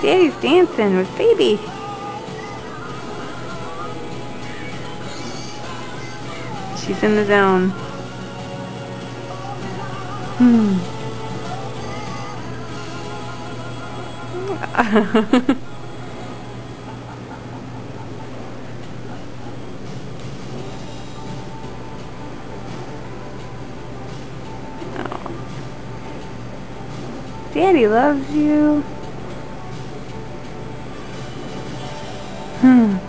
Daddy's dancing with baby. She's in the zone. Hmm. Daddy loves you. 嗯。